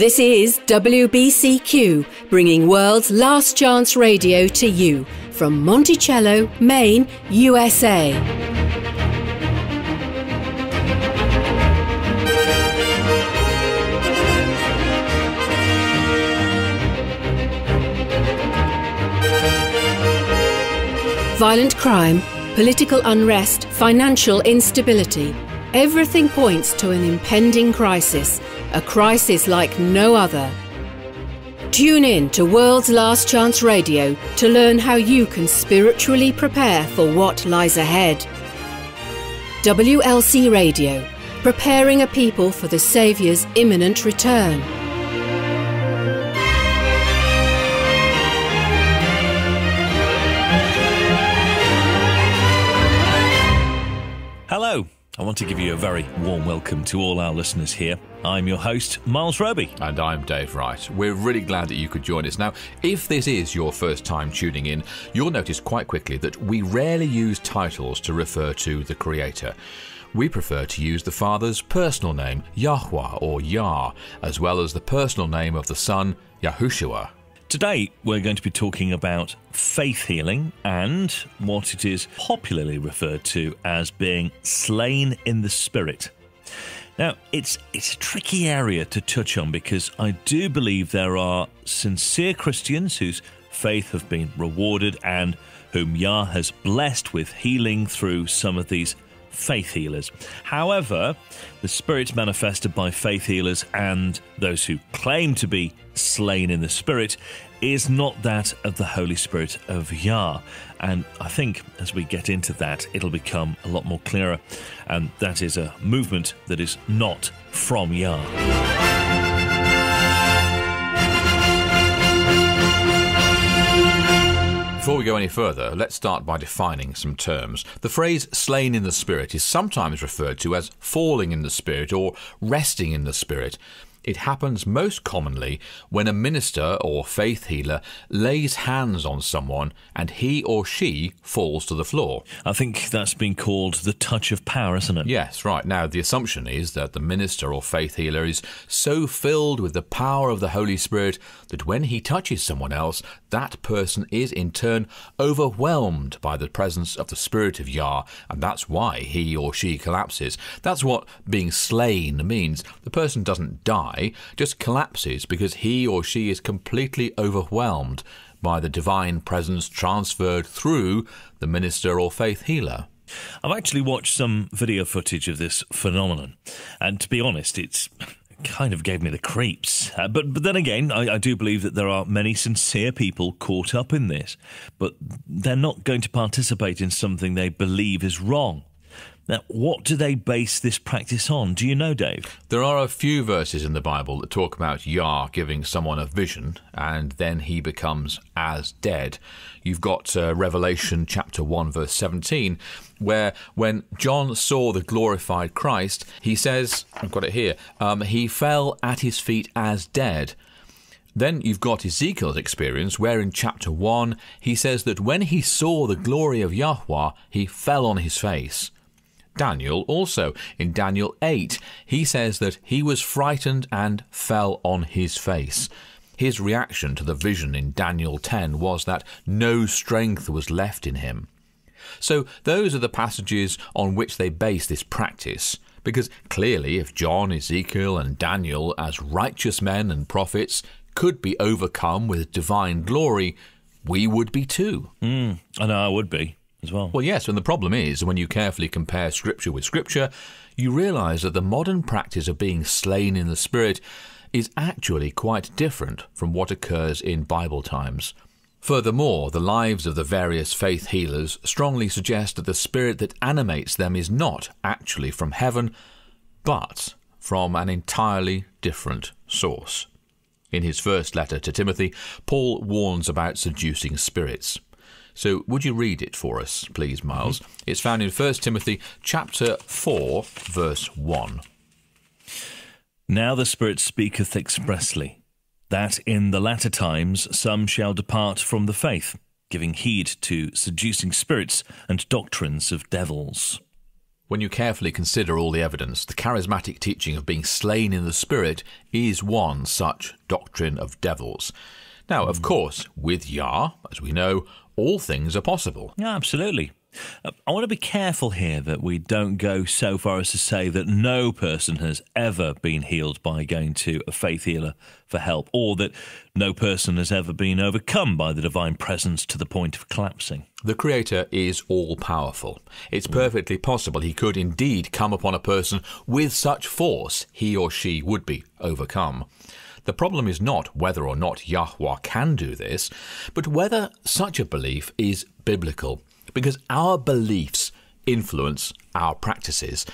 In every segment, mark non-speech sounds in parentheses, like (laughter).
This is WBCQ, bringing World's Last Chance Radio to you from Monticello, Maine, USA. Violent crime, political unrest, financial instability. Everything points to an impending crisis, a crisis like no other. Tune in to World's Last Chance Radio to learn how you can spiritually prepare for what lies ahead. WLC Radio, preparing a people for the Saviour's imminent return. I want to give you a very warm welcome to all our listeners here. I'm your host, Miles Roby. And I'm Dave Wright. We're really glad that you could join us. Now, if this is your first time tuning in, you'll notice quite quickly that we rarely use titles to refer to the Creator. We prefer to use the Father's personal name, Yahweh or Yah, as well as the personal name of the Son, Yahushua. Today, we're going to be talking about faith healing and what it is popularly referred to as being slain in the spirit. Now, it's it's a tricky area to touch on because I do believe there are sincere Christians whose faith have been rewarded and whom Yah has blessed with healing through some of these faith healers. However, the spirit manifested by faith healers and those who claim to be slain in the spirit is not that of the Holy Spirit of Yah. And I think as we get into that, it'll become a lot more clearer. And that is a movement that is not from Yah. Before we go any further, let's start by defining some terms. The phrase slain in the spirit is sometimes referred to as falling in the spirit or resting in the spirit. It happens most commonly when a minister or faith healer lays hands on someone and he or she falls to the floor. I think that's been called the touch of power, isn't it? Yes, right. Now, the assumption is that the minister or faith healer is so filled with the power of the Holy Spirit that when he touches someone else, that person is in turn overwhelmed by the presence of the Spirit of Yah, and that's why he or she collapses. That's what being slain means. The person doesn't die, just collapses because he or she is completely overwhelmed by the divine presence transferred through the minister or faith healer. I've actually watched some video footage of this phenomenon, and to be honest, it's kind of gave me the creeps. Uh, but but then again, I, I, do believe that there are many sincere people caught up in this, but they're not going to participate in something they believe is wrong. Now, what do they base this practice on? Do you know, Dave? There are a few verses in the Bible that talk about Yah giving someone a vision and then he becomes as dead. You've got uh, Revelation chapter 1, verse 17, where when John saw the glorified Christ, he says, I've got it here, um, he fell at his feet as dead. Then you've got Ezekiel's experience, where in chapter 1 he says that when he saw the glory of Yahweh, he fell on his face. Daniel also, in Daniel 8, he says that he was frightened and fell on his face. His reaction to the vision in Daniel 10 was that no strength was left in him. So, those are the passages on which they base this practice. Because clearly, if John, Ezekiel, and Daniel, as righteous men and prophets, could be overcome with divine glory, we would be too. Mm, I would be as well. Well, yes, and the problem is when you carefully compare Scripture with Scripture, you realize that the modern practice of being slain in the Spirit is actually quite different from what occurs in Bible times. Furthermore, the lives of the various faith healers strongly suggest that the spirit that animates them is not actually from heaven, but from an entirely different source. In his first letter to Timothy, Paul warns about seducing spirits. So would you read it for us, please, Miles? Mm-hmm. It's found in 1 Timothy chapter 4, verse 1. Now the Spirit speaketh expressly, that in the latter times some shall depart from the faith, giving heed to seducing spirits and doctrines of devils. When you carefully consider all the evidence, the charismatic teaching of being slain in the Spirit is one such doctrine of devils. Now, of course, with Yah, as we know, all things are possible. Yeah, absolutely. Uh, I want to be careful here that we don't go so far as to say that no person has ever been healed by going to a faith healer for help, or that no person has ever been overcome by the divine presence to the point of collapsing. The Creator is all powerful. It's perfectly possible he could indeed come upon a person with such force he or she would be overcome. The problem is not whether or not Yahweh can do this, but whether such a belief is biblical because our beliefs influence our practices.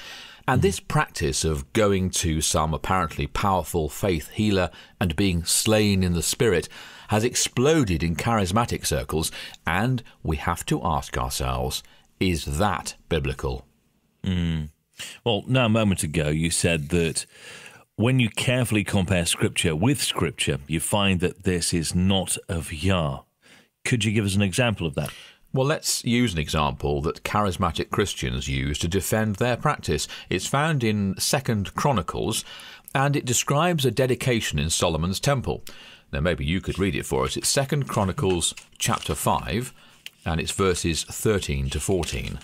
And this practice of going to some apparently powerful faith healer and being slain in the spirit has exploded in charismatic circles, and we have to ask ourselves is that biblical? Mm. Well, now, a moment ago, you said that when you carefully compare Scripture with Scripture, you find that this is not of Yah. Could you give us an example of that? Well, let's use an example that charismatic Christians use to defend their practice. It's found in Second Chronicles, and it describes a dedication in Solomon's temple. Now, maybe you could read it for us. It's Second Chronicles chapter five, and it's verses thirteen to fourteen.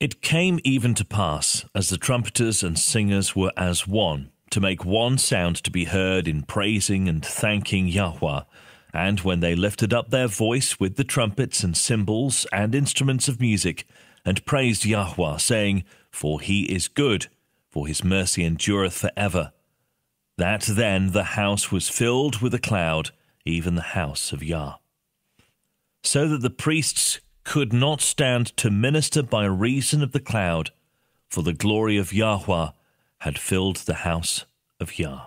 It came even to pass, as the trumpeters and singers were as one, to make one sound to be heard in praising and thanking Yahweh and when they lifted up their voice with the trumpets and cymbals and instruments of music, and praised Yahweh, saying, For he is good, for his mercy endureth for ever. That then the house was filled with a cloud, even the house of Yah. So that the priests could not stand to minister by reason of the cloud, for the glory of Yahweh had filled the house of Yah.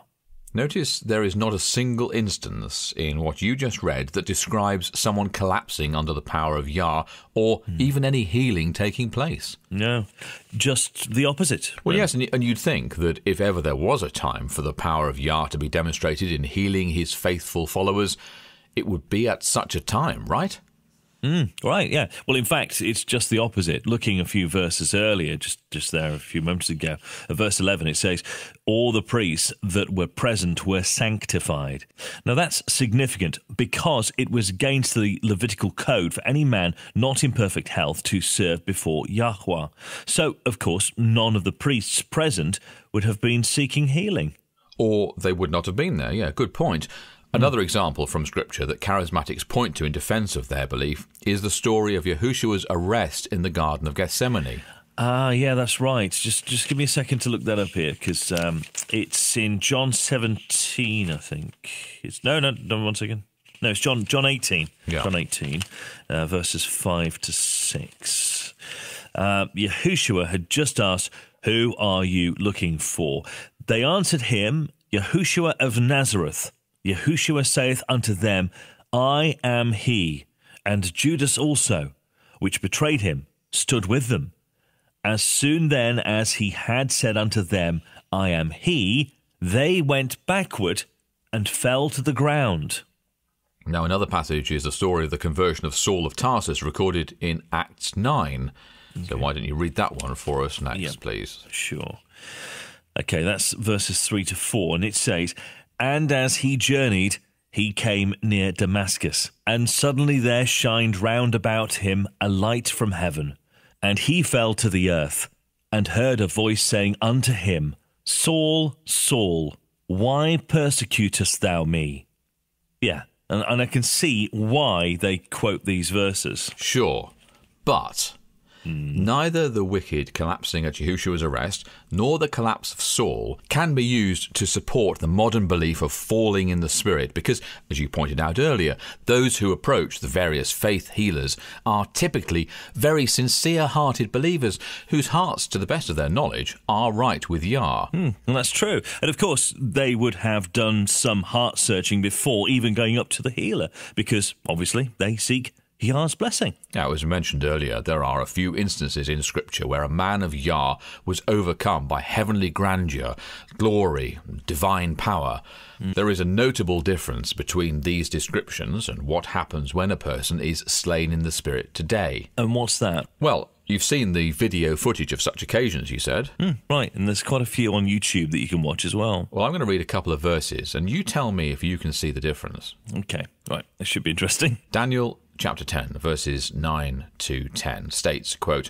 Notice there is not a single instance in what you just read that describes someone collapsing under the power of Yah or mm. even any healing taking place. No, just the opposite. Well, yes, and, and you'd think that if ever there was a time for the power of Yah to be demonstrated in healing his faithful followers, it would be at such a time, right? Mm, right, yeah. Well, in fact, it's just the opposite. Looking a few verses earlier, just, just there a few moments ago, verse 11, it says, All the priests that were present were sanctified. Now, that's significant because it was against the Levitical code for any man not in perfect health to serve before Yahweh. So, of course, none of the priests present would have been seeking healing. Or they would not have been there, yeah, good point. Another example from Scripture that charismatics point to in defense of their belief is the story of Yahushua's arrest in the Garden of Gethsemane. Ah, yeah, that's right. Just just give me a second to look that up here because um, it's in John 17, I think. It's no, no, no, one second. No, it's John John 18. Yeah. John 18, uh, verses 5 to 6. Uh, Yahushua had just asked, Who are you looking for? They answered him, Yahushua of Nazareth. Yahushua saith unto them, I am he. And Judas also, which betrayed him, stood with them. As soon then as he had said unto them, I am he, they went backward and fell to the ground. Now, another passage is the story of the conversion of Saul of Tarsus, recorded in Acts 9. Okay. So, why don't you read that one for us next, yep. please? Sure. Okay, that's verses 3 to 4, and it says, and as he journeyed, he came near Damascus, and suddenly there shined round about him a light from heaven. And he fell to the earth, and heard a voice saying unto him, Saul, Saul, why persecutest thou me? Yeah, and, and I can see why they quote these verses. Sure, but Neither the wicked collapsing at Yahushua's arrest nor the collapse of Saul can be used to support the modern belief of falling in the spirit because, as you pointed out earlier, those who approach the various faith healers are typically very sincere hearted believers whose hearts, to the best of their knowledge, are right with Yah. Hmm, that's true. And of course, they would have done some heart searching before even going up to the healer because obviously they seek Yah's blessing. Now, as mentioned earlier, there are a few instances in Scripture where a man of Yah was overcome by heavenly grandeur, glory, divine power. Mm. There is a notable difference between these descriptions and what happens when a person is slain in the Spirit today. And what's that? Well, You've seen the video footage of such occasions, you said. Mm, right, and there's quite a few on YouTube that you can watch as well. Well, I'm going to read a couple of verses, and you tell me if you can see the difference. Okay, right, this should be interesting. Daniel chapter 10, verses 9 to 10 states, quote,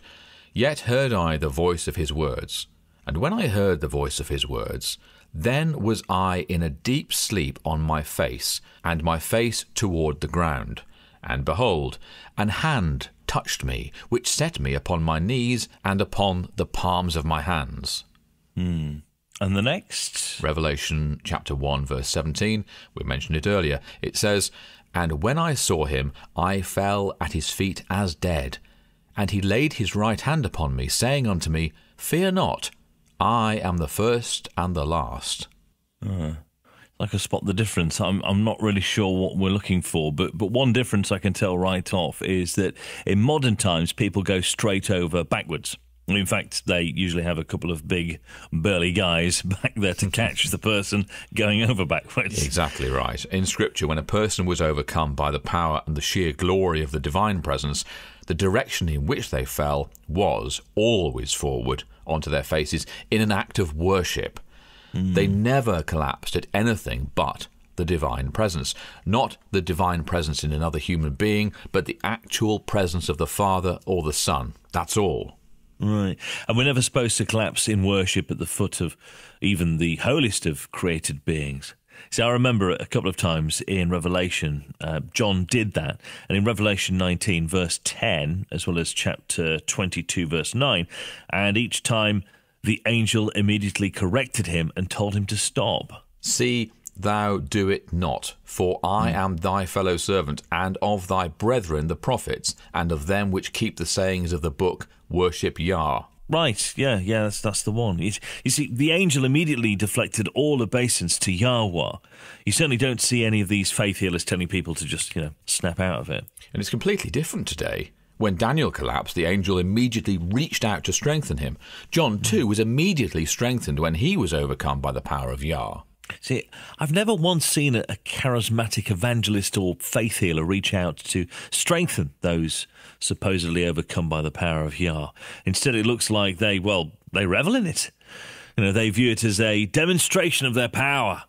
Yet heard I the voice of his words, and when I heard the voice of his words, then was I in a deep sleep on my face, and my face toward the ground. And behold, an hand touched me, which set me upon my knees and upon the palms of my hands. Hmm. And the next? Revelation chapter 1, verse 17. We mentioned it earlier. It says, And when I saw him, I fell at his feet as dead. And he laid his right hand upon me, saying unto me, Fear not, I am the first and the last. Uh, I spot the difference. I'm I'm not really sure what we're looking for, but but one difference I can tell right off is that in modern times people go straight over backwards. In fact, they usually have a couple of big, burly guys (laughs) back there to catch the person going over backwards. Exactly right. In Scripture, when a person was overcome by the power and the sheer glory of the divine presence, the direction in which they fell was always forward onto their faces in an act of worship. Mm. They never collapsed at anything but the divine presence. Not the divine presence in another human being, but the actual presence of the Father or the Son. That's all. Right. And we're never supposed to collapse in worship at the foot of even the holiest of created beings. See, I remember a couple of times in Revelation, uh, John did that. And in Revelation 19, verse 10, as well as chapter 22, verse 9, and each time the angel immediately corrected him and told him to stop. See, thou do it not, for I mm. am thy fellow servant, and of thy brethren the prophets, and of them which keep the sayings of the book, worship Yah. Right, yeah, yeah, that's, that's the one. You, you see, the angel immediately deflected all obeisance to Yahweh. You certainly don't see any of these faith healers telling people to just, you know, snap out of it. And it's completely different today. When Daniel collapsed, the angel immediately reached out to strengthen him. John, too, was immediately strengthened when he was overcome by the power of Yah. See, I've never once seen a, charismatic evangelist or faith healer reach out to strengthen those supposedly overcome by the power of Yah. Instead, it looks like they, well, they revel in it. You know, they view it as a demonstration of their power,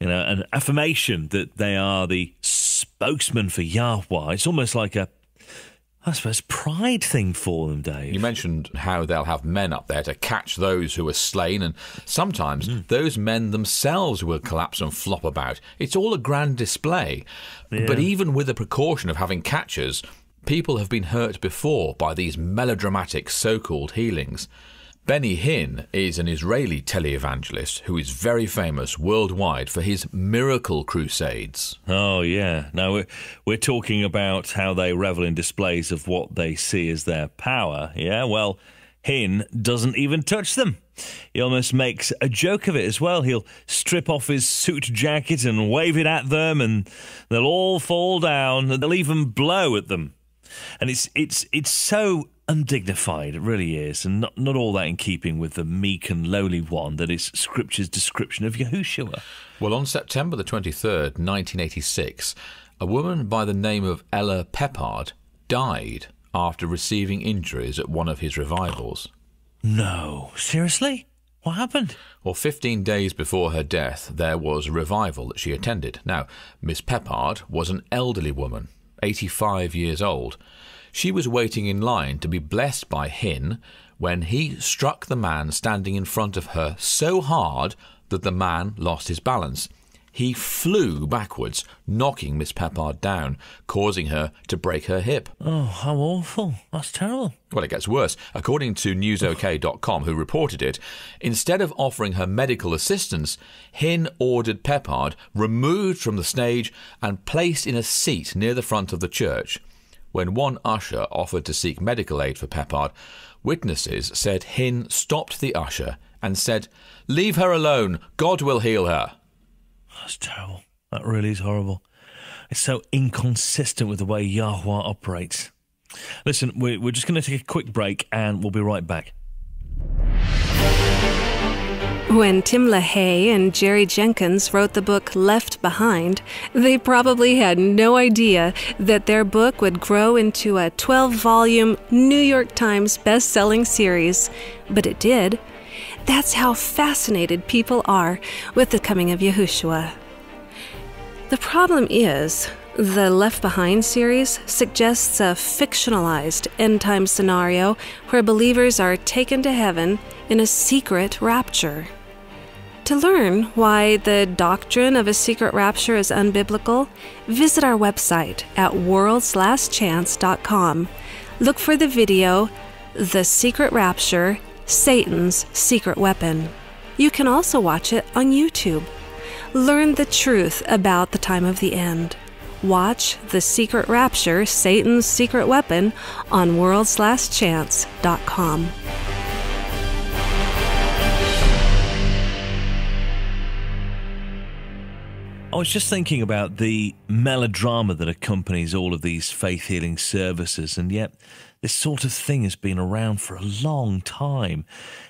you know, an affirmation that they are the spokesman for Yahweh. It's almost like a I suppose pride thing for them, Dave. You mentioned how they'll have men up there to catch those who are slain, and sometimes mm. those men themselves will collapse and flop about. It's all a grand display. Yeah. But even with the precaution of having catchers, people have been hurt before by these melodramatic so called healings. Benny Hinn is an Israeli televangelist who is very famous worldwide for his miracle crusades. Oh, yeah. Now, we're, we're talking about how they revel in displays of what they see as their power. Yeah, well, Hinn doesn't even touch them. He almost makes a joke of it as well. He'll strip off his suit jacket and wave it at them, and they'll all fall down, and they'll even blow at them. And it's it's it's so undignified, it really is, and not, not all that in keeping with the meek and lowly one that is Scripture's description of Yahushua. Well, on September the 23rd, 1986, a woman by the name of Ella Peppard died after receiving injuries at one of his revivals. No, seriously? What happened? Well, 15 days before her death, there was a revival that she attended. Now, Miss Peppard was an elderly woman, 85 years old, she was waiting in line to be blessed by Hinn when he struck the man standing in front of her so hard that the man lost his balance. He flew backwards, knocking Miss Peppard down, causing her to break her hip. Oh, how awful. That's terrible. Well, it gets worse. According to NewsOK.com, who reported it, instead of offering her medical assistance, Hinn ordered Peppard removed from the stage and placed in a seat near the front of the church. When one usher offered to seek medical aid for Peppard, witnesses said Hinn stopped the usher and said, Leave her alone. God will heal her. That's terrible. That really is horrible. It's so inconsistent with the way Yahweh operates. Listen, we're, we're just going to take a quick break and we'll be right back. When Tim LaHaye and Jerry Jenkins wrote the book Left Behind, they probably had no idea that their book would grow into a 12 volume New York Times best-selling series. But it did. That's how fascinated people are with the coming of Yahushua. The problem is, the Left Behind series suggests a fictionalized end time scenario where believers are taken to heaven in a secret rapture. To learn why the doctrine of a secret rapture is unbiblical, visit our website at worldslastchance.com. Look for the video, The Secret Rapture Satan's Secret Weapon. You can also watch it on YouTube. Learn the truth about the time of the end. Watch The Secret Rapture Satan's Secret Weapon on worldslastchance.com. I was just thinking about the melodrama that accompanies all of these faith healing services, and yet this sort of thing has been around for a long time.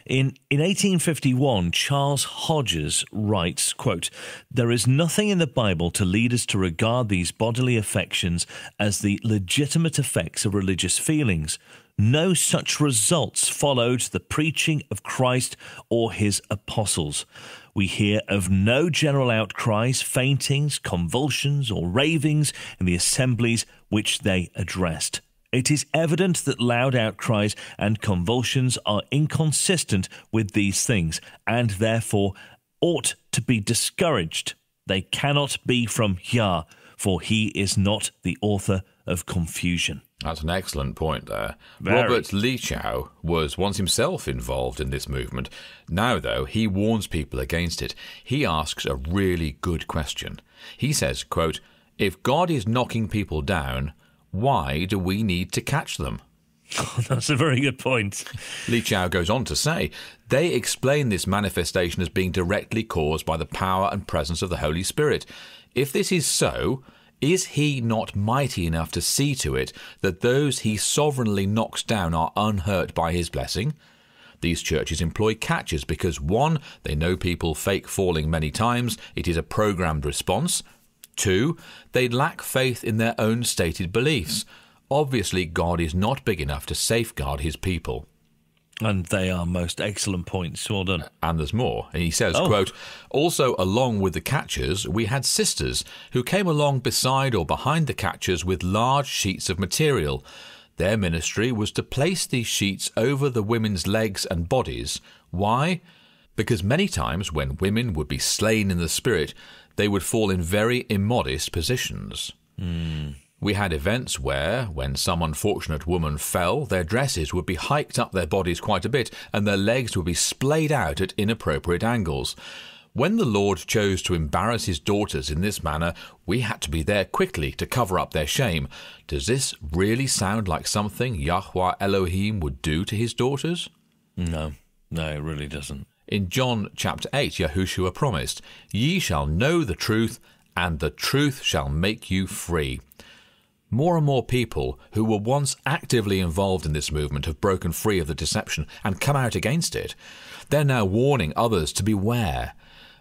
In in 1851, Charles Hodges writes, quote, "There is nothing in the Bible to lead us to regard these bodily affections as the legitimate effects of religious feelings." No such results followed the preaching of Christ or his apostles. We hear of no general outcries, faintings, convulsions, or ravings in the assemblies which they addressed. It is evident that loud outcries and convulsions are inconsistent with these things, and therefore ought to be discouraged. They cannot be from Yah, for he is not the author of confusion. That's an excellent point there. Very. Robert Liichow was once himself involved in this movement. Now, though, he warns people against it. He asks a really good question. He says, quote, If God is knocking people down, why do we need to catch them? (laughs) Oh, that's a very good point. Liichow goes on to say, they explain this manifestation as being directly caused by the power and presence of the Holy Spirit. If this is so, is he not mighty enough to see to it that those he sovereignly knocks down are unhurt by his blessing? These churches employ catches because one, they know people fake falling many times, it is a programmed response. Two, they lack faith in their own stated beliefs. Obviously, God is not big enough to safeguard his people. And they are most excellent points. Well done. And there's more. And he says, Oh. quote, Also, along with the catchers, we had sisters who came along beside or behind the catchers with large sheets of material. Their ministry was to place these sheets over the women's legs and bodies. Why? Because many times when women would be slain in the spirit, they would fall in very immodest positions. Hmm. We had events where, when some unfortunate woman fell, their dresses would be hiked up their bodies quite a bit and their legs would be splayed out at inappropriate angles. When the Lord chose to embarrass his daughters in this manner, we had to be there quickly to cover up their shame. Does this really sound like something Yahweh Elohim would do to his daughters? No, no, it really doesn't. In John chapter 8, Yahushua promised, Ye shall know the truth, and the truth shall make you free. More and more people who were once actively involved in this movement have broken free of the deception and come out against it. They're now warning others to beware.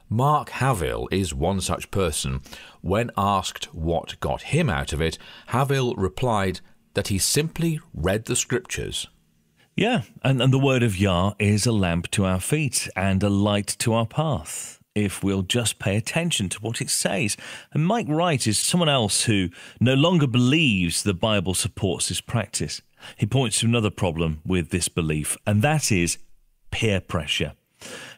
Mark Haville is one such person. When asked what got him out of it, Haville replied that he simply read the scriptures. Yeah, and, and the word of Yah is a lamp to our feet and a light to our path. If we'll just pay attention to what it says. And Mike Wright is someone else who no longer believes the Bible supports this practice. He points to another problem with this belief, and that is peer pressure.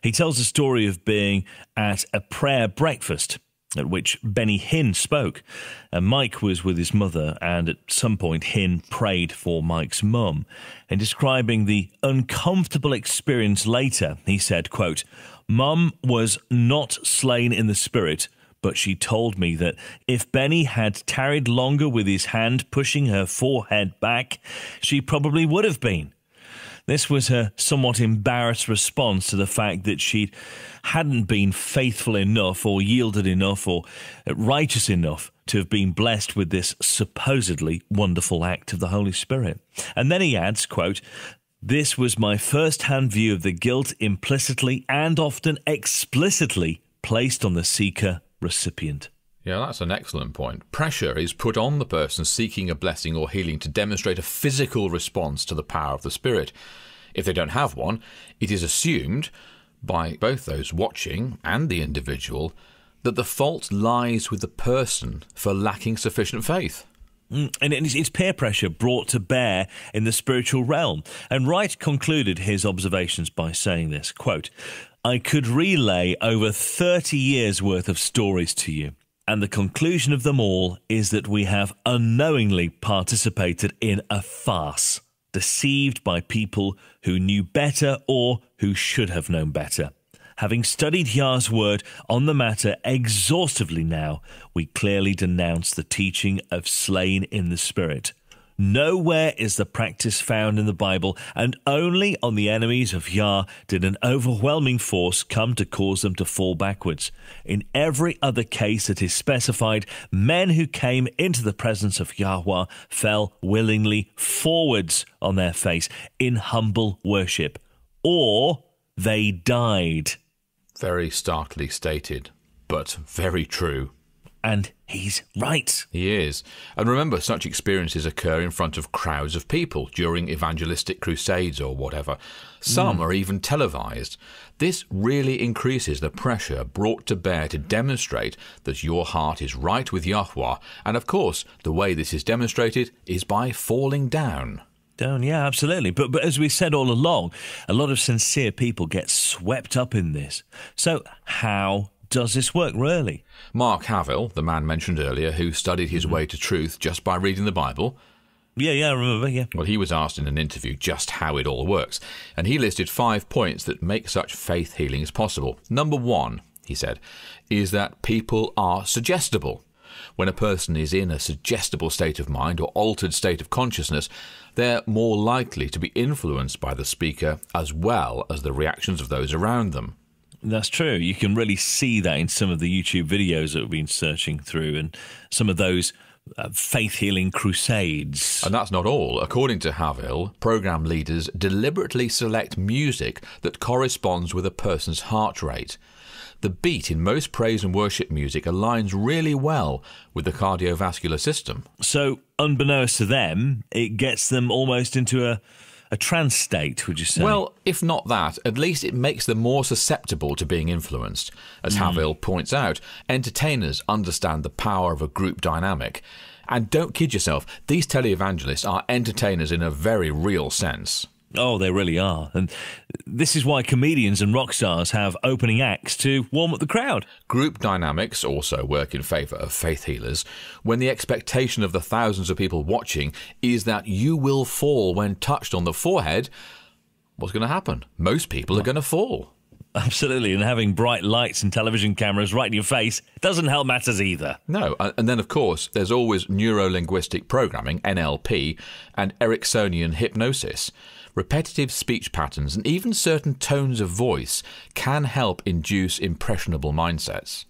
He tells the story of being at a prayer breakfast at which Benny Hinn spoke. And Mike was with his mother, and at some point, Hinn prayed for Mike's mum. In describing the uncomfortable experience later, he said, quote, Mum was not slain in the spirit, but she told me that if Benny had tarried longer with his hand pushing her forehead back, she probably would have been. This was her somewhat embarrassed response to the fact that she hadn't been faithful enough or yielded enough or righteous enough to have been blessed with this supposedly wonderful act of the Holy Spirit. And then he adds, quote, this was my first hand view of the guilt implicitly and often explicitly placed on the seeker recipient. Yeah, that's an excellent point. Pressure is put on the person seeking a blessing or healing to demonstrate a physical response to the power of the Spirit. If they don't have one, it is assumed by both those watching and the individual that the fault lies with the person for lacking sufficient faith. Mm, and it's peer pressure brought to bear in the spiritual realm. And Wright concluded his observations by saying this quote, I could relay over 30 years worth of stories to you and the conclusion of them all is that we have unknowingly participated in a farce, deceived by people who knew better or who should have known better. Having studied Yah's word on the matter exhaustively now, we clearly denounce the teaching of slain in the spirit Nowhere is the practice found in the Bible, and only on the enemies of Yah did an overwhelming force come to cause them to fall backwards. In every other case that is specified, men who came into the presence of Yahweh fell willingly forwards on their face in humble worship, or they died. Very starkly stated, but very true. And he's right. He is. And remember, such experiences occur in front of crowds of people during evangelistic crusades or whatever. Some mm. are even televised. This really increases the pressure brought to bear to demonstrate that your heart is right with Yahweh. And of course, the way this is demonstrated is by falling down. Down, yeah, absolutely. But but as we said all along, a lot of sincere people get swept up in this. So how does this work, really? Mark Haville, the man mentioned earlier, who studied his mm-hmm. way to truth just by reading the Bible. Yeah, yeah, I remember, yeah. Well, he was asked in an interview just how it all works, and he listed five points that make such faith healings possible. Number one, he said, is that people are suggestible. When a person is in a suggestible state of mind or altered state of consciousness, they're more likely to be influenced by the speaker as well as the reactions of those around them. That's true. You can really see that in some of the YouTube videos that we've been searching through and some of those uh, faith healing crusades. And that's not all. According to Haville, program leaders deliberately select music that corresponds with a person's heart rate. The beat in most praise and worship music aligns really well with the cardiovascular system. So, unbeknownst to them, it gets them almost into a a trance state, would you say? Well, if not that, at least it makes them more susceptible to being influenced. As mm. Points out, entertainers understand the power of a group dynamic. And don't kid yourself, these televangelists are entertainers in a very real sense. Oh, they really are. And this is why comedians and rock stars have opening acts to warm up the crowd. Group dynamics also work in favour of faith healers when the expectation of the thousands of people watching is that you will fall when touched on the forehead. What's going to happen? Most people are going to fall. Absolutely, and having bright lights and television cameras right in your face doesn't help matters either. No, and then of course there's always neuro linguistic programming (NLP) and Ericksonian hypnosis repetitive speech patterns, and even certain tones of voice can help induce impressionable mindsets.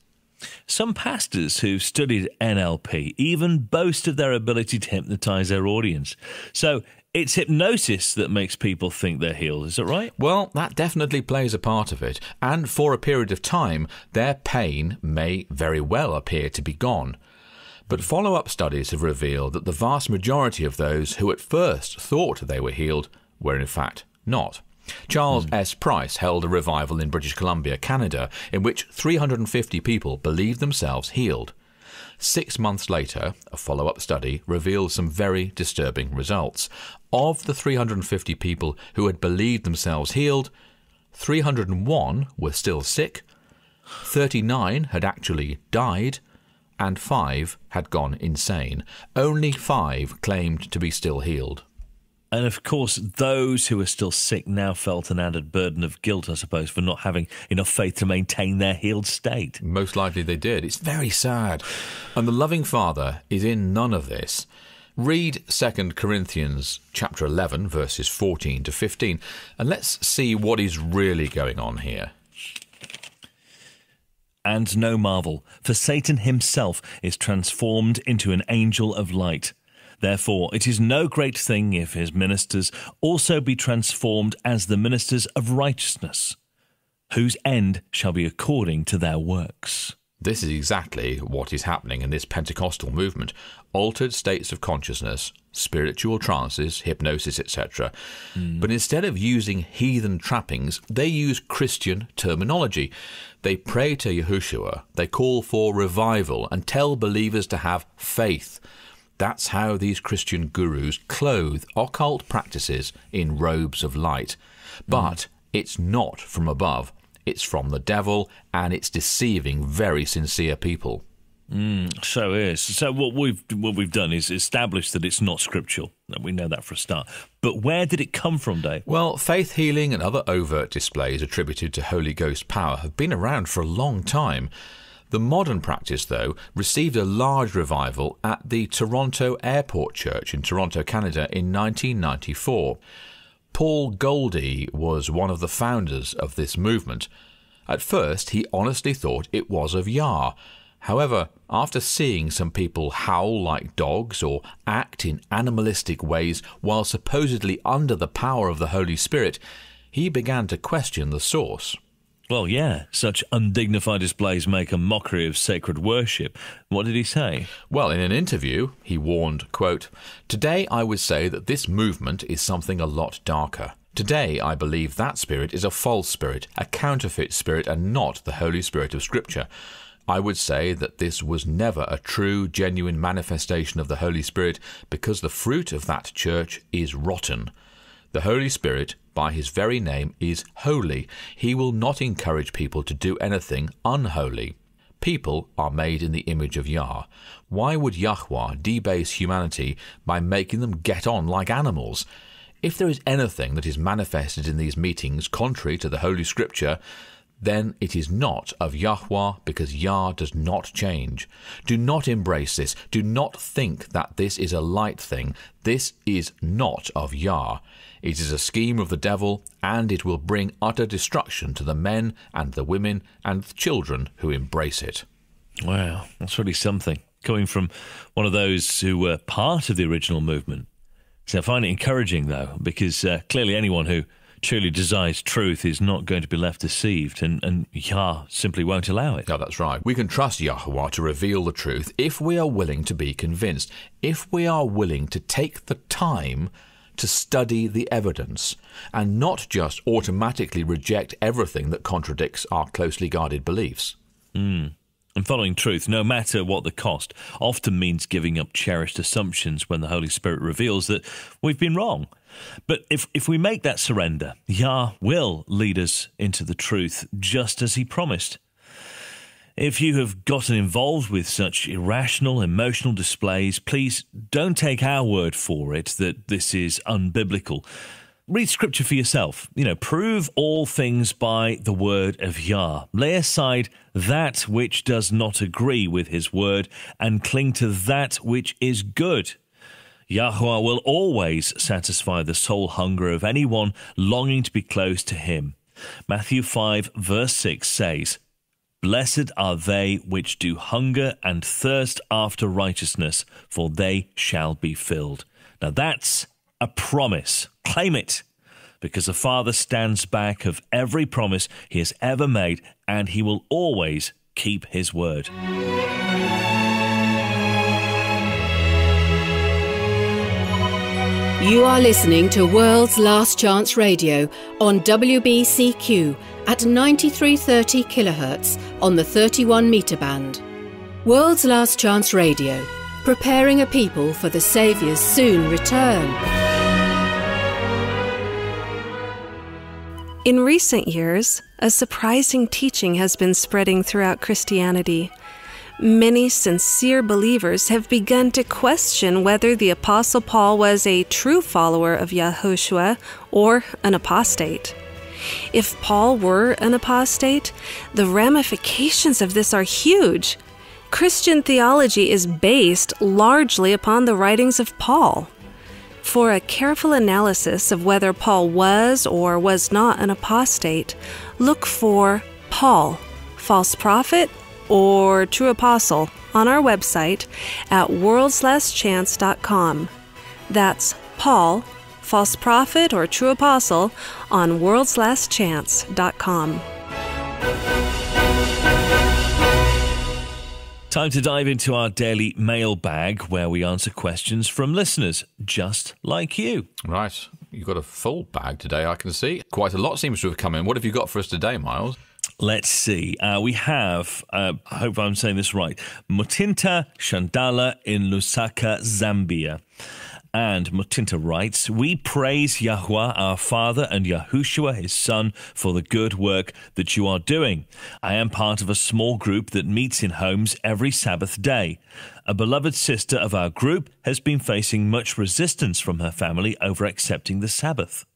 Some pastors who've studied NLP even boast of their ability to hypnotize their audience. So it's hypnosis that makes people think they're healed, is that right? Well, that definitely plays a part of it. And for a period of time, their pain may very well appear to be gone. But follow up studies have revealed that the vast majority of those who at first thought they were healed were in fact not. Charles mm. S. Price held a revival in British Columbia, Canada, in which 350 people believed themselves healed. Six months later, a follow up study revealed some very disturbing results. Of the 350 people who had believed themselves healed, 301 were still sick, 39 had actually died, and 5 had gone insane. Only 5 claimed to be still healed. And of course, those who are still sick now felt an added burden of guilt, I suppose, for not having enough faith to maintain their healed state. Most likely they did. It's very sad. And the loving Father is in none of this. Read 2 Corinthians chapter 11 verses 14 to 15 and let's see what is really going on here. and no marvel, for Satan himself is transformed into an angel of light. Therefore, it is no great thing if his ministers also be transformed as the ministers of righteousness, whose end shall be according to their works. This is exactly what is happening in this Pentecostal movement. Altered states of consciousness, spiritual trances, hypnosis, etc. Mm. But instead of using heathen trappings, they use Christian terminology. They pray to Yahushua, they call for revival, and tell believers to have faith. That's how these Christian gurus clothe occult practices in robes of light. But mm. it's not from above it's from the devil, and it's deceiving very sincere people. Mm, so is. So what we've what we've done is establish that it's not scriptural. We know that for a start. But where did it come from, Dave? Well, faith healing and other overt displays attributed to Holy Ghost power have been around for a long time. The modern practice, though, received a large revival at the Toronto Airport Church in Toronto, Canada in 1994. Paul Gowdy was one of the founders of this movement. At first, he honestly thought it was of Yah. However, after seeing some people howl like dogs or act in animalistic ways while supposedly under the power of the Holy Spirit, he began to question the source. Well, yeah, such undignified displays make a mockery of sacred worship. What did he say? Well, in an interview, he warned, quote, Today I would say that this movement is something a lot darker. Today I believe that spirit is a false spirit, a counterfeit spirit, and not the Holy Spirit of Scripture. I would say that this was never a true, genuine manifestation of the Holy Spirit because the fruit of that church is rotten. The Holy Spirit, by his very name, is holy. He will not encourage people to do anything unholy. People are made in the image of Yah. Why would Yahweh debase humanity by making them get on like animals? If there is anything that is manifested in these meetings contrary to the Holy Scripture, then it is not of Yahweh because Yah does not change. Do not embrace this. Do not think that this is a light thing. This is not of Yah. It is a scheme of the devil, and it will bring utter destruction to the men and the women and the children who embrace it. Wow, that's really something. Coming from one of those who were part of the original movement. So I find it encouraging, though, because uh, clearly anyone who truly desires truth is not going to be left deceived, and, and Yah simply won't allow it. No, that's right. We can trust Yahweh to reveal the truth if we are willing to be convinced, if we are willing to take the time to study the evidence and not just automatically reject everything that contradicts our closely guarded beliefs. Mm. And following truth, no matter what the cost, often means giving up cherished assumptions when the Holy Spirit reveals that we've been wrong. But if, if we make that surrender, Yah will lead us into the truth just as He promised. If you have gotten involved with such irrational emotional displays, please don't take our word for it that this is unbiblical. Read scripture for yourself. You know, prove all things by the word of Yah. Lay aside that which does not agree with his word and cling to that which is good. Yahweh will always satisfy the soul hunger of anyone longing to be close to him. Matthew 5, verse 6 says, Blessed are they which do hunger and thirst after righteousness, for they shall be filled. Now that's a promise. Claim it. Because the Father stands back of every promise he has ever made, and he will always keep his word. You are listening to World's Last Chance Radio on WBCQ at 9330 kHz on the 31 meter band. World's Last Chance Radio, preparing a people for the Saviour's soon return. In recent years, a surprising teaching has been spreading throughout Christianity. Many sincere believers have begun to question whether the Apostle Paul was a true follower of Yahushua or an apostate. If Paul were an apostate, the ramifications of this are huge. Christian theology is based largely upon the writings of Paul. For a careful analysis of whether Paul was or was not an apostate, look for Paul false prophet, or true apostle on our website at worldslastchance.com. That's Paul, false prophet or true apostle on worldslastchance.com. Time to dive into our daily mailbag where we answer questions from listeners just like you. Right. You've got a full bag today, I can see. Quite a lot seems to have come in. What have you got for us today, Miles? Let's see. Uh, we have, uh, I hope I'm saying this right, Mutinta Shandala in Lusaka, Zambia. And Mutinta writes, We praise Yahweh our Father and Yahushua his Son for the good work that you are doing. I am part of a small group that meets in homes every Sabbath day. A beloved sister of our group has been facing much resistance from her family over accepting the Sabbath.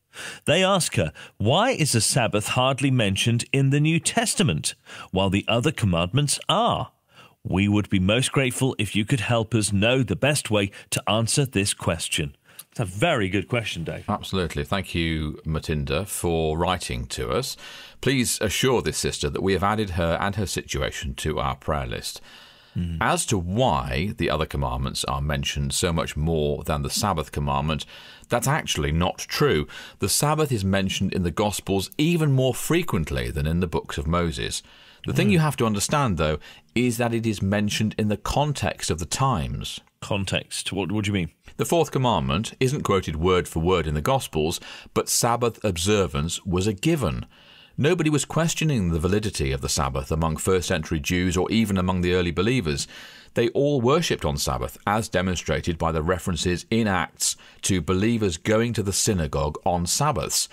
They ask her, Why is the Sabbath hardly mentioned in the New Testament, while the other commandments are? We would be most grateful if you could help us know the best way to answer this question. It's a very good question, Dave. Absolutely. Thank you, Matinda, for writing to us. Please assure this sister that we have added her and her situation to our prayer list. Mm. As to why the other commandments are mentioned so much more than the Sabbath commandment, that's actually not true. The Sabbath is mentioned in the Gospels even more frequently than in the books of Moses. The thing hmm. you have to understand, though, is that it is mentioned in the context of the times. Context? What, what do you mean? The fourth commandment isn't quoted word for word in the Gospels, but Sabbath observance was a given. Nobody was questioning the validity of the Sabbath among first century Jews or even among the early believers. They all worshipped on Sabbath, as demonstrated by the references in Acts to believers going to the synagogue on Sabbaths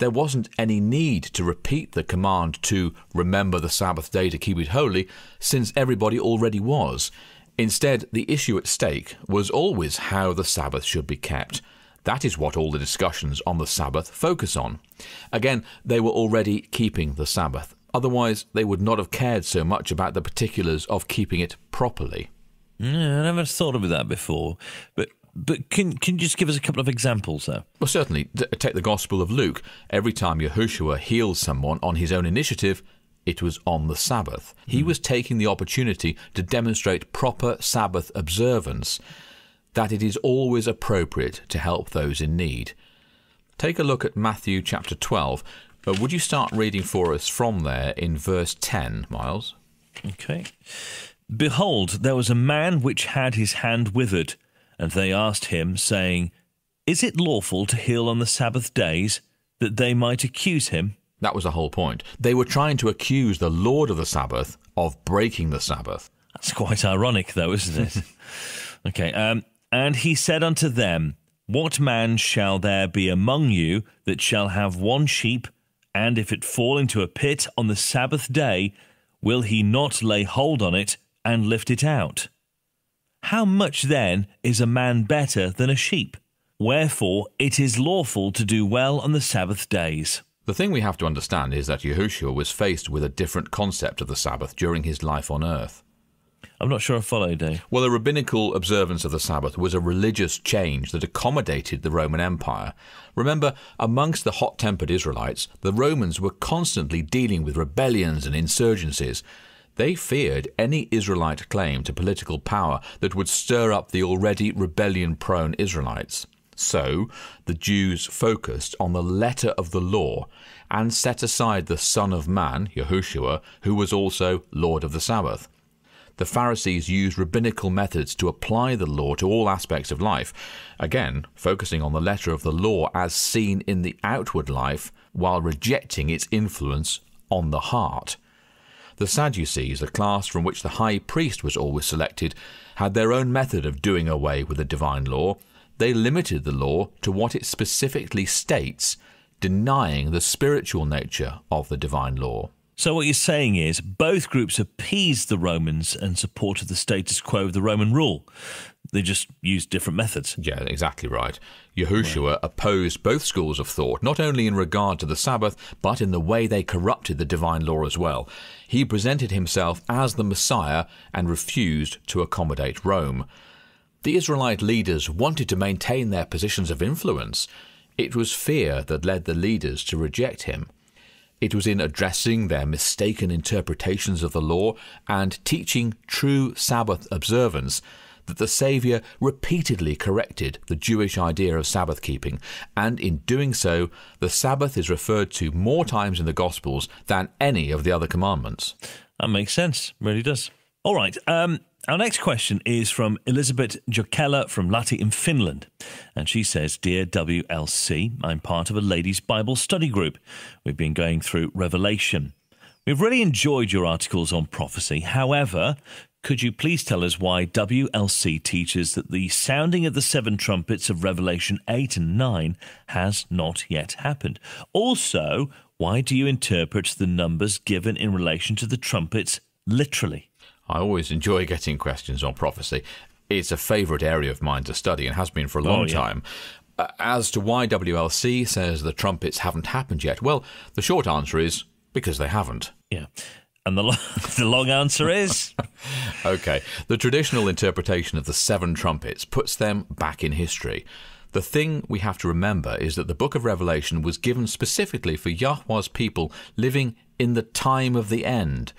there wasn't any need to repeat the command to remember the Sabbath day to keep it holy, since everybody already was. Instead, the issue at stake was always how the Sabbath should be kept. That is what all the discussions on the Sabbath focus on. Again, they were already keeping the Sabbath. Otherwise, they would not have cared so much about the particulars of keeping it properly. Yeah, I never thought of that before. But but can can you just give us a couple of examples there? Well, certainly. Take the Gospel of Luke. Every time Yahushua heals someone on his own initiative, it was on the Sabbath. He mm. was taking the opportunity to demonstrate proper Sabbath observance, that it is always appropriate to help those in need. Take a look at Matthew chapter 12. But would you start reading for us from there in verse 10, Miles? Okay. Behold, there was a man which had his hand withered. And they asked him, saying, Is it lawful to heal on the Sabbath days, that they might accuse him? That was the whole point. They were trying to accuse the Lord of the Sabbath of breaking the Sabbath. That's quite ironic, though, isn't it? (laughs) okay. Um, and he said unto them, What man shall there be among you that shall have one sheep, and if it fall into a pit on the Sabbath day, will he not lay hold on it and lift it out? How much then is a man better than a sheep? Wherefore it is lawful to do well on the Sabbath days. The thing we have to understand is that Yahushua was faced with a different concept of the Sabbath during his life on earth. I'm not sure I follow, Dave. Well, the rabbinical observance of the Sabbath was a religious change that accommodated the Roman Empire. Remember, amongst the hot tempered Israelites, the Romans were constantly dealing with rebellions and insurgencies. They feared any Israelite claim to political power that would stir up the already rebellion prone Israelites. So, the Jews focused on the letter of the law and set aside the Son of Man, Yahushua, who was also Lord of the Sabbath. The Pharisees used rabbinical methods to apply the law to all aspects of life, again, focusing on the letter of the law as seen in the outward life while rejecting its influence on the heart. The Sadducees, a class from which the high priest was always selected, had their own method of doing away with the divine law. They limited the law to what it specifically states, denying the spiritual nature of the divine law. So, what you're saying is both groups appeased the Romans and supported the status quo of the Roman rule. They just used different methods. Yeah, exactly right. Yahushua right. opposed both schools of thought, not only in regard to the Sabbath, but in the way they corrupted the divine law as well. He presented himself as the Messiah and refused to accommodate Rome. The Israelite leaders wanted to maintain their positions of influence. It was fear that led the leaders to reject him. It was in addressing their mistaken interpretations of the law and teaching true Sabbath observance that the Saviour repeatedly corrected the Jewish idea of Sabbath keeping, and in doing so, the Sabbath is referred to more times in the Gospels than any of the other commandments. That makes sense, really does. All right. Um, our next question is from Elizabeth Jokela from Lahti in Finland. And she says, Dear WLC, I'm part of a ladies' Bible study group. We've been going through Revelation. We've really enjoyed your articles on prophecy. However, could you please tell us why WLC teaches that the sounding of the seven trumpets of Revelation 8 and 9 has not yet happened? Also, why do you interpret the numbers given in relation to the trumpets literally? I always enjoy getting questions on prophecy. It's a favourite area of mine to study and has been for a long Oh, yeah. time. Uh, As to why WLC says the trumpets haven't happened yet, well, the short answer is because they haven't. Yeah. And the, lo- (laughs) the long answer is (laughs) Okay, the traditional interpretation of the seven trumpets puts them back in history. The thing we have to remember is that the book of Revelation was given specifically for Yahweh's people living in the time of the end.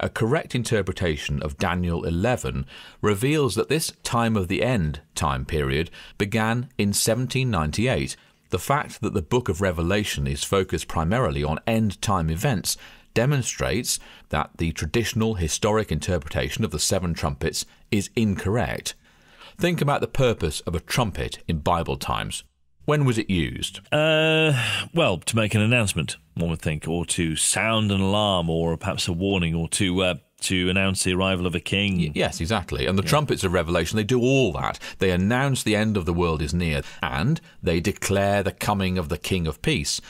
A correct interpretation of Daniel 11 reveals that this time of the end time period began in 1798. The fact that the book of Revelation is focused primarily on end time events demonstrates that the traditional historic interpretation of the seven trumpets is incorrect. Think about the purpose of a trumpet in Bible times. When was it used? Uh, well, to make an announcement, one would think, or to sound an alarm, or perhaps a warning, or to uh, to announce the arrival of a king. Yes, exactly. And the trumpets of Revelation, they do all that. They announce the end of the world is near, and they declare the coming of the King of Peace.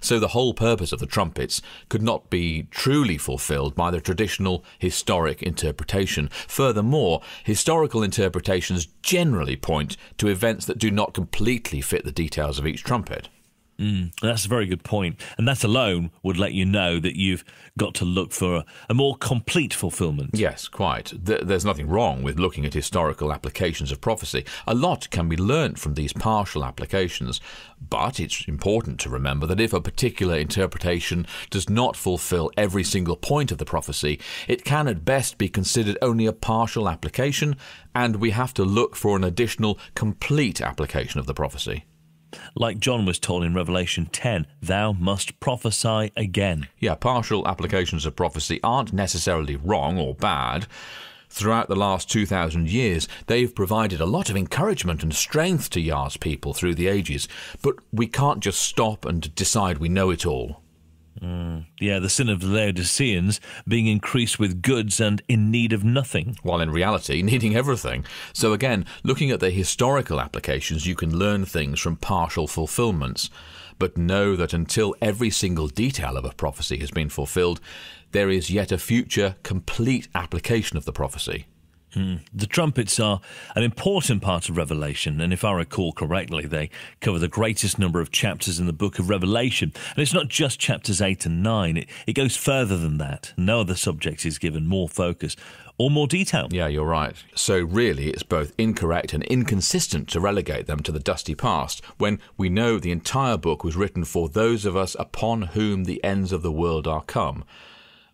So the whole purpose of the trumpets could not be truly fulfilled by the traditional historic interpretation. Furthermore, historical interpretations generally point to events that do not completely fit the details of each trumpet. Mm, that's a very good point, and that alone would let you know that you've got to look for a, a more complete fulfillment. Yes, quite. Th- There's nothing wrong with looking at historical applications of prophecy. A lot can be learnt from these partial applications, but it's important to remember that if a particular interpretation does not fulfill every single point of the prophecy, it can at best be considered only a partial application, and we have to look for an additional complete application of the prophecy. Like John was told in Revelation 10, thou must prophesy again. Yeah, partial applications of prophecy aren't necessarily wrong or bad. Throughout the last 2,000 years, they've provided a lot of encouragement and strength to Yah's people through the ages, but we can't just stop and decide we know it all. Mm. Yeah, the sin of the Laodiceans being increased with goods and in need of nothing. while in reality (laughs) needing everything. So again, looking at the historical applications, you can learn things from partial fulfillments. But know that until every single detail of a prophecy has been fulfilled, there is yet a future complete application of the prophecy. Hmm. The trumpets are an important part of Revelation, and if I recall correctly, they cover the greatest number of chapters in the book of Revelation. And it's not just chapters 8 and 9, it, it goes further than that. No other subject is given more focus or more detail. Yeah, you're right. So really, it's both incorrect and inconsistent to relegate them to the dusty past when we know the entire book was written for those of us upon whom the ends of the world are come.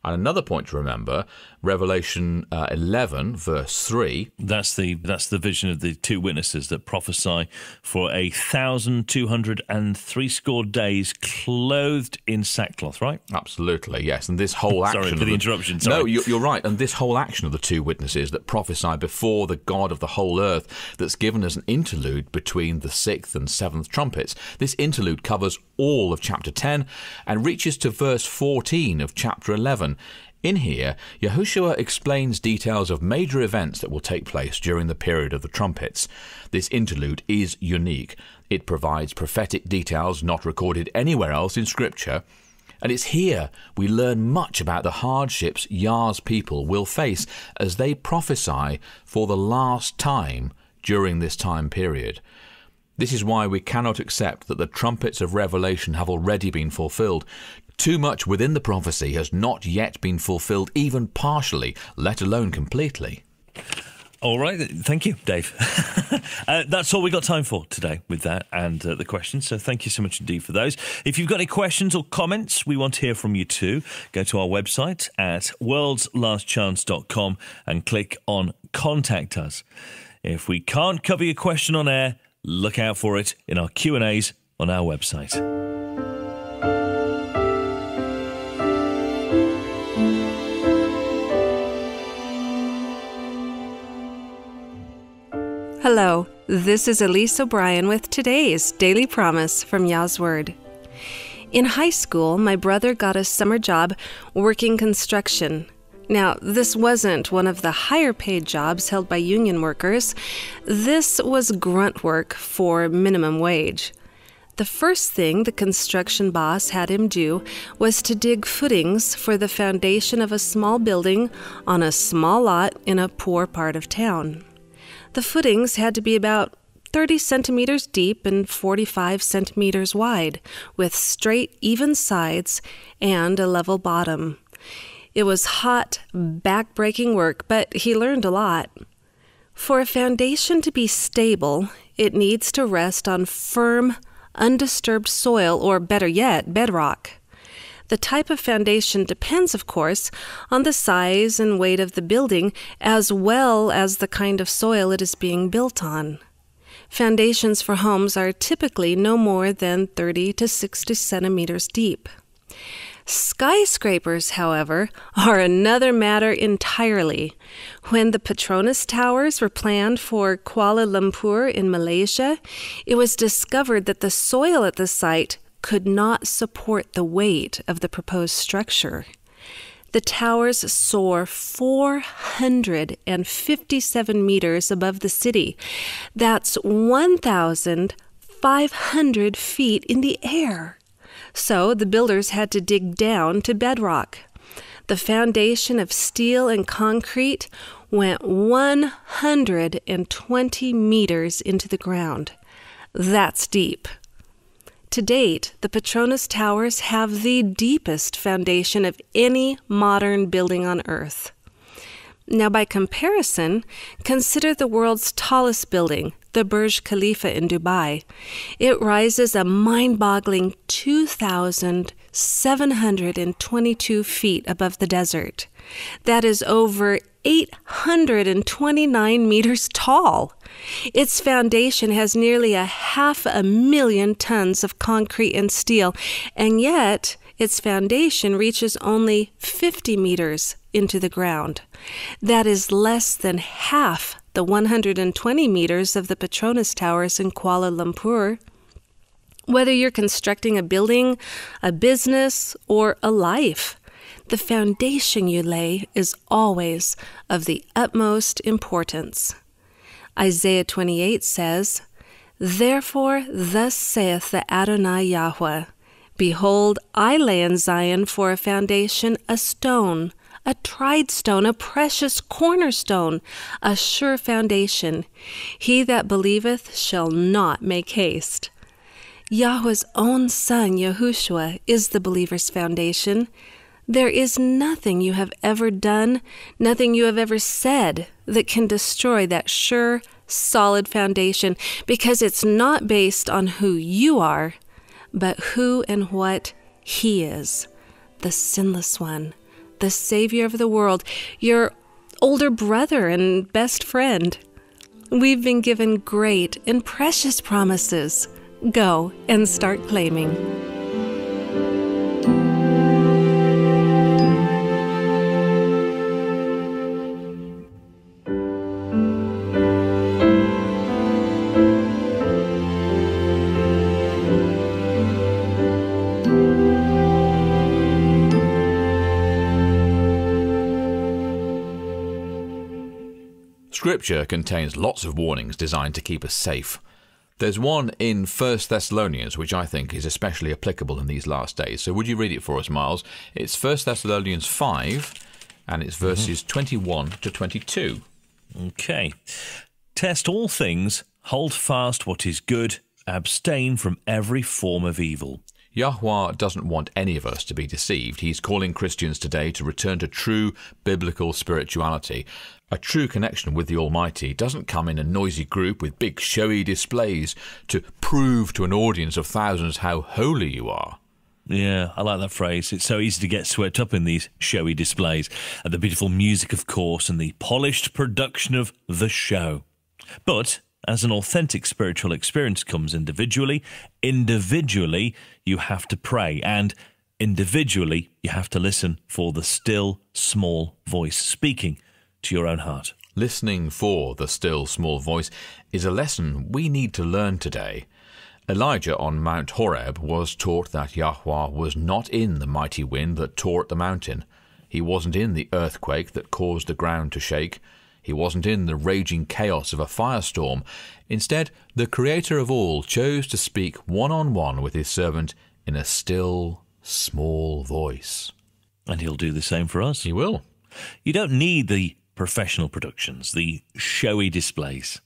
And another point to remember Revelation uh, 11, verse 3. That's the that's the vision of the two witnesses that prophesy for a thousand two hundred and three score days, clothed in sackcloth. Right? Absolutely, yes. And this whole (laughs) Sorry action. for of the interruption, No, you're, you're right. And this whole action of the two witnesses that prophesy before the God of the whole earth, that's given as an interlude between the sixth and seventh trumpets. This interlude covers all of chapter 10 and reaches to verse 14 of chapter 11. In here, Yahushua explains details of major events that will take place during the period of the trumpets. This interlude is unique. It provides prophetic details not recorded anywhere else in Scripture. And it's here we learn much about the hardships Yah's people will face as they prophesy for the last time during this time period. This is why we cannot accept that the trumpets of Revelation have already been fulfilled. Too much within the prophecy has not yet been fulfilled, even partially, let alone completely. All right. Thank you, Dave. (laughs) uh, that's all we got time for today with that and uh, the questions. So thank you so much indeed for those. If you've got any questions or comments, we want to hear from you too. Go to our website at worldslastchance.com and click on Contact Us. If we can't cover your question on air, look out for it in our Q&As on our website. Hello, this is Elise O'Brien with today's Daily Promise from Yah's Word. In high school, my brother got a summer job working construction. Now, this wasn't one of the higher paid jobs held by union workers. This was grunt work for minimum wage. The first thing the construction boss had him do was to dig footings for the foundation of a small building on a small lot in a poor part of town. The footings had to be about 30 centimeters deep and 45 centimeters wide, with straight, even sides and a level bottom. It was hot, back-breaking work, but he learned a lot. For a foundation to be stable, it needs to rest on firm, undisturbed soil, or better yet, bedrock. The type of foundation depends, of course, on the size and weight of the building as well as the kind of soil it is being built on. Foundations for homes are typically no more than 30 to 60 centimeters deep. Skyscrapers, however, are another matter entirely. When the Petronas Towers were planned for Kuala Lumpur in Malaysia, it was discovered that the soil at the site could not support the weight of the proposed structure. The towers soar 457 meters above the city. That's 1,500 feet in the air. So the builders had to dig down to bedrock. The foundation of steel and concrete went 120 meters into the ground. That's deep. To date, the Petronas Towers have the deepest foundation of any modern building on Earth. Now, by comparison, consider the world's tallest building, the Burj Khalifa in Dubai. It rises a mind boggling 2,722 feet above the desert. That is over 829 meters tall. Its foundation has nearly a half a million tons of concrete and steel, and yet its foundation reaches only 50 meters into the ground. That is less than half the 120 meters of the Petronas Towers in Kuala Lumpur. Whether you're constructing a building, a business, or a life, the foundation you lay is always of the utmost importance. Isaiah 28 says, Therefore, thus saith the Adonai Yahweh Behold, I lay in Zion for a foundation a stone, a tried stone, a precious cornerstone, a sure foundation. He that believeth shall not make haste. Yahweh's own Son, Yahushua, is the believer's foundation. There is nothing you have ever done, nothing you have ever said that can destroy that sure, solid foundation because it's not based on who you are, but who and what He is the sinless one, the Savior of the world, your older brother and best friend. We've been given great and precious promises. Go and start claiming. Scripture contains lots of warnings designed to keep us safe. There's one in 1 Thessalonians which I think is especially applicable in these last days. So would you read it for us, Miles? It's 1 Thessalonians 5 and it's mm-hmm. verses mm-hmm. 21 to 22. Okay. Test all things, hold fast what is good, abstain from every form of evil. Yahweh doesn't want any of us to be deceived. He's calling Christians today to return to true biblical spirituality. A true connection with the Almighty doesn't come in a noisy group with big showy displays to prove to an audience of thousands how holy you are. Yeah, I like that phrase. It's so easy to get swept up in these showy displays, and the beautiful music, of course, and the polished production of the show. But as an authentic spiritual experience comes individually, individually you have to pray, and individually you have to listen for the still small voice speaking to your own heart. Listening for the still small voice is a lesson we need to learn today. Elijah on Mount Horeb was taught that Yahweh was not in the mighty wind that tore at the mountain. He wasn't in the earthquake that caused the ground to shake. He wasn't in the raging chaos of a firestorm. Instead, the Creator of all chose to speak one on one with his servant in a still, small voice. And he'll do the same for us. He will. You don't need the professional productions, the showy displays.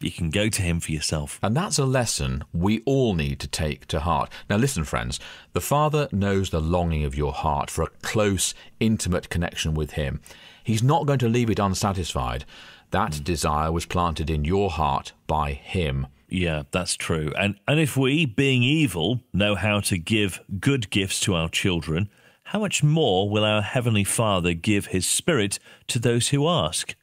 You can go to him for yourself. And that's a lesson we all need to take to heart. Now, listen, friends, the Father knows the longing of your heart for a close, intimate connection with Him. He's not going to leave it unsatisfied. That mm. desire was planted in your heart by Him. Yeah, that's true. And and if we, being evil, know how to give good gifts to our children, how much more will our heavenly Father give his spirit to those who ask?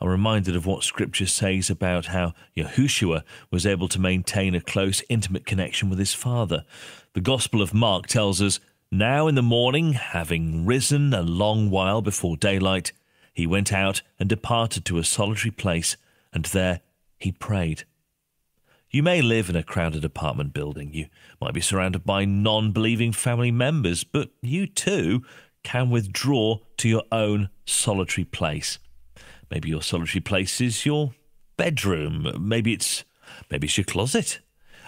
I'm reminded of what Scripture says about how Yahushua was able to maintain a close, intimate connection with his Father. The Gospel of Mark tells us, Now in the morning, having risen a long while before daylight, he went out and departed to a solitary place, and there he prayed. You may live in a crowded apartment building. You might be surrounded by non believing family members, but you too can withdraw to your own solitary place. Maybe your solitary place is your bedroom. Maybe it's maybe it's your closet.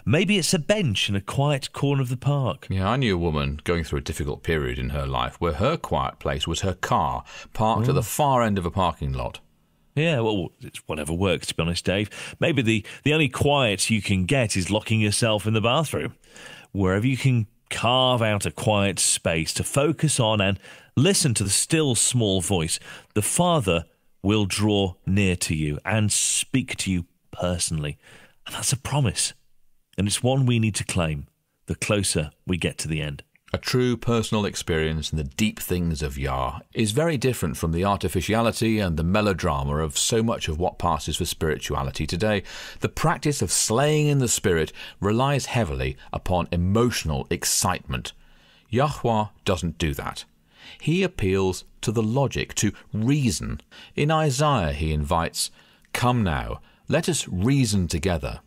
Maybe it's a bench in a quiet corner of the park. Yeah, I knew a woman going through a difficult period in her life where her quiet place was her car, parked oh. at the far end of a parking lot. Yeah, well, it's whatever works, to be honest, Dave. Maybe the, the only quiet you can get is locking yourself in the bathroom. Wherever you can carve out a quiet space to focus on and listen to the still small voice, the Father will draw near to you and speak to you personally. And that's a promise. And it's one we need to claim the closer we get to the end. A true personal experience in the deep things of Yah is very different from the artificiality and the melodrama of so much of what passes for spirituality today. The practice of slaying in the spirit relies heavily upon emotional excitement. Yahweh doesn't do that. He appeals to the logic, to reason. In Isaiah, he invites, Come now, let us reason together.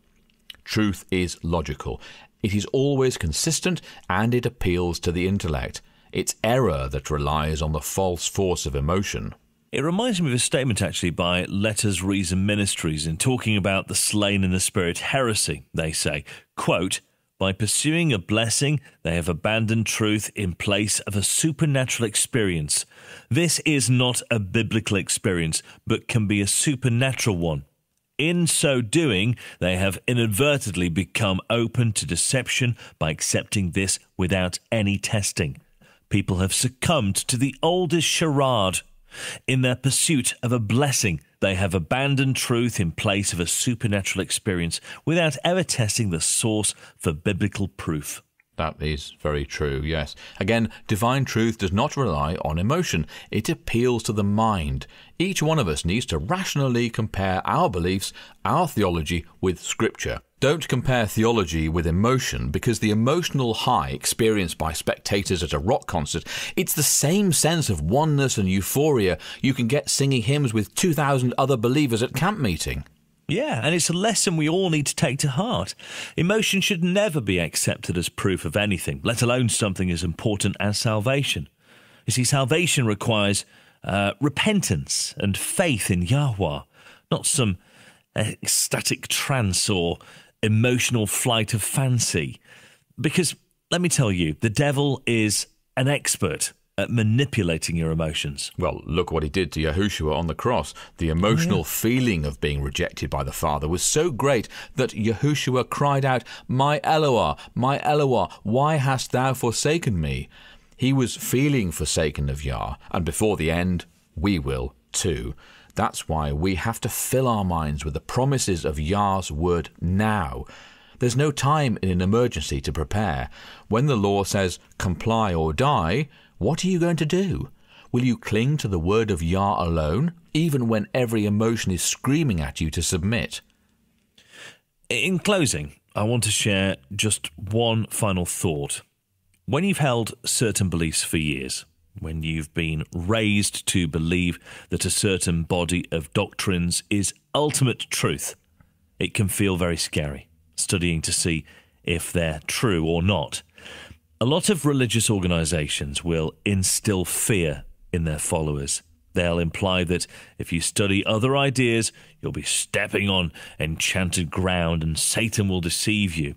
Truth is logical. It is always consistent and it appeals to the intellect. It's error that relies on the false force of emotion. It reminds me of a statement actually by Let Us Reason Ministries in talking about the slain in the spirit heresy. They say, quote, by pursuing a blessing, they have abandoned truth in place of a supernatural experience. This is not a biblical experience, but can be a supernatural one. In so doing, they have inadvertently become open to deception by accepting this without any testing. People have succumbed to the oldest charade in their pursuit of a blessing, they have abandoned truth in place of a supernatural experience without ever testing the source for biblical proof. That is very true, yes. Again, divine truth does not rely on emotion, it appeals to the mind. Each one of us needs to rationally compare our beliefs, our theology, with Scripture. Don't compare theology with emotion because the emotional high experienced by spectators at a rock concert, it's the same sense of oneness and euphoria you can get singing hymns with 2,000 other believers at camp meeting. Yeah, and it's a lesson we all need to take to heart. Emotion should never be accepted as proof of anything, let alone something as important as salvation. You see, salvation requires uh, repentance and faith in Yahweh, not some ecstatic trance or emotional flight of fancy. Because let me tell you, the devil is an expert at manipulating your emotions. Well, look what he did to Yahushua on the cross. The emotional oh, yeah. feeling of being rejected by the Father was so great that Yahushua cried out, My Eloah, my Eloah, why hast thou forsaken me? He was feeling forsaken of Yah, and before the end, we will too. That's why we have to fill our minds with the promises of Yah's word now. There's no time in an emergency to prepare. When the law says, comply or die, what are you going to do? Will you cling to the word of Yah alone, even when every emotion is screaming at you to submit? In closing, I want to share just one final thought. When you've held certain beliefs for years, when you've been raised to believe that a certain body of doctrines is ultimate truth, it can feel very scary, studying to see if they're true or not. A lot of religious organizations will instill fear in their followers. They'll imply that if you study other ideas, you'll be stepping on enchanted ground and Satan will deceive you.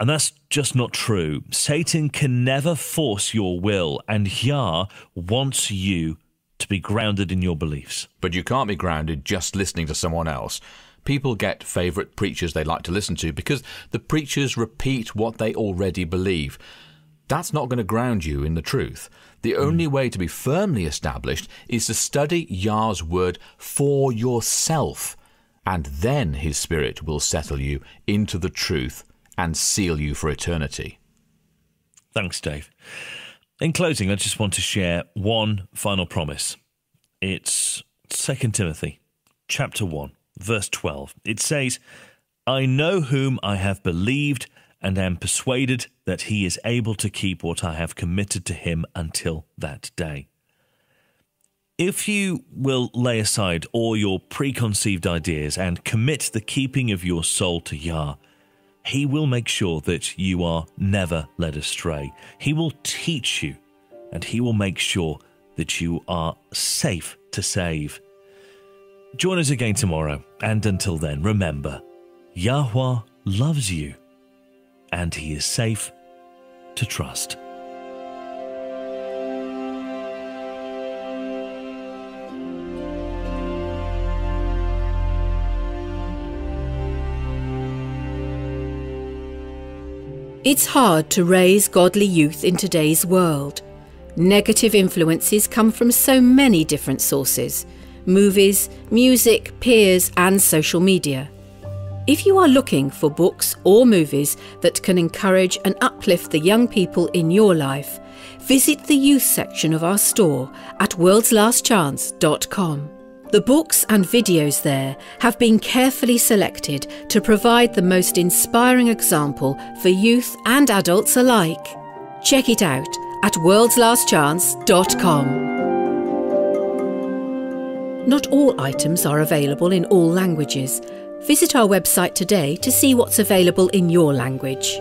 And that's just not true. Satan can never force your will, and Yah wants you to be grounded in your beliefs. But you can't be grounded just listening to someone else. People get favourite preachers they like to listen to because the preachers repeat what they already believe. That's not going to ground you in the truth. The mm. only way to be firmly established is to study Yah's word for yourself, and then His Spirit will settle you into the truth and seal you for eternity. Thanks, Dave. In closing, I just want to share one final promise. It's 2 Timothy chapter 1, verse 12. It says, I know whom I have believed and am persuaded that he is able to keep what I have committed to him until that day. If you will lay aside all your preconceived ideas and commit the keeping of your soul to Yah, he will make sure that you are never led astray. He will teach you and He will make sure that you are safe to save. Join us again tomorrow, and until then, remember Yahweh loves you and He is safe to trust. It's hard to raise godly youth in today's world. Negative influences come from so many different sources movies, music, peers, and social media. If you are looking for books or movies that can encourage and uplift the young people in your life, visit the youth section of our store at worldslastchance.com. The books and videos there have been carefully selected to provide the most inspiring example for youth and adults alike. Check it out at worldslastchance.com. Not all items are available in all languages. Visit our website today to see what's available in your language.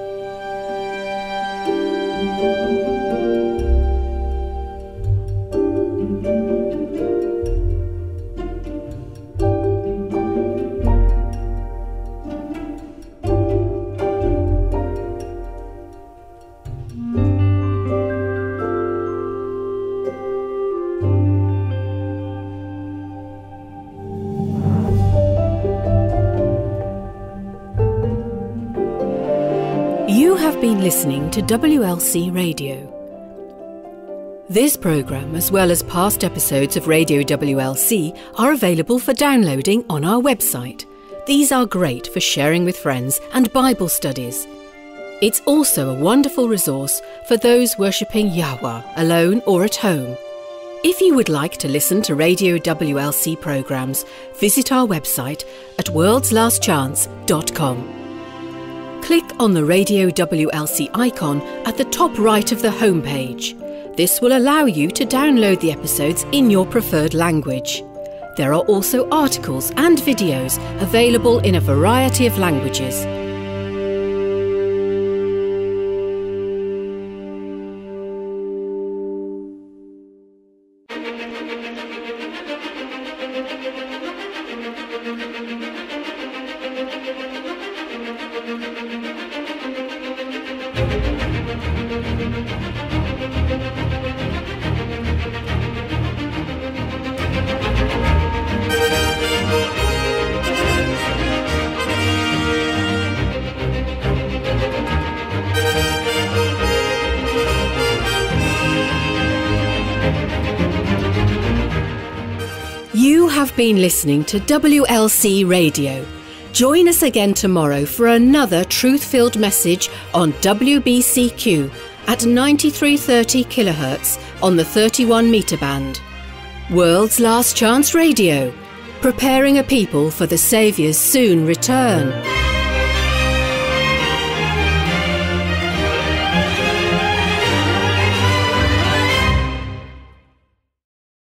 To WLC Radio. This programme, as well as past episodes of Radio WLC, are available for downloading on our website. These are great for sharing with friends and Bible studies. It's also a wonderful resource for those worshipping Yahweh alone or at home. If you would like to listen to Radio WLC programmes, visit our website at worldslastchance.com click on the Radio WLC icon at the top right of the homepage. This will allow you to download the episodes in your preferred language. There are also articles and videos available in a variety of languages. Been listening to WLC Radio. Join us again tomorrow for another truth filled message on WBCQ at 9330 kHz on the 31 metre band. World's Last Chance Radio, preparing a people for the Saviour's soon return.